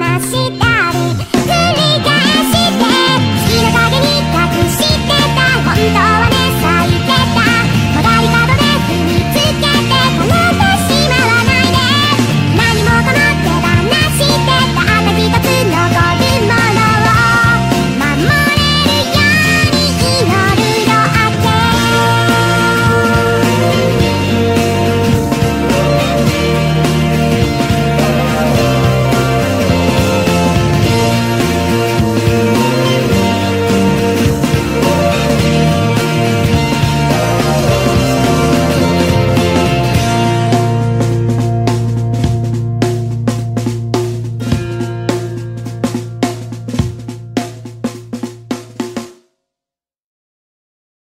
ました。